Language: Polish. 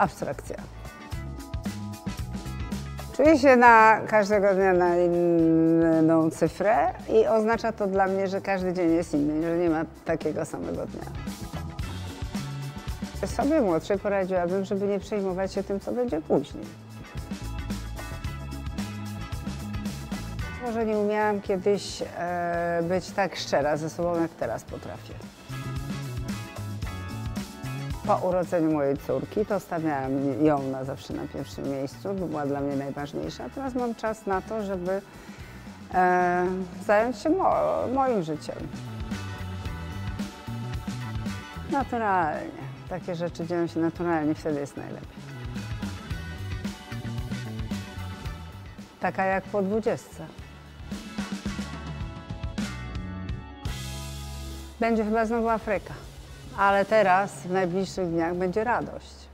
Abstrakcja. Czuję się na każdego dnia na inną cyfrę i oznacza to dla mnie, że każdy dzień jest inny, że nie ma takiego samego dnia. Sobie młodszej poradziłabym, żeby nie przejmować się tym, co będzie później. Może nie umiałam kiedyś e, być tak szczera ze sobą, jak teraz potrafię. Po urodzeniu mojej córki to stawiałam ją na zawsze na pierwszym miejscu, bo była dla mnie najważniejsza. Teraz mam czas na to, żeby e, zająć się mo moim życiem. Naturalnie. Takie rzeczy dzieją się naturalnie, wtedy jest najlepiej. Taka jak po dwudziestce. Będzie chyba znowu Afryka. Ale teraz, w najbliższych dniach, będzie radość.